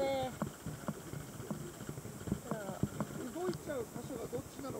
動いちゃう箇所がどっちなのか、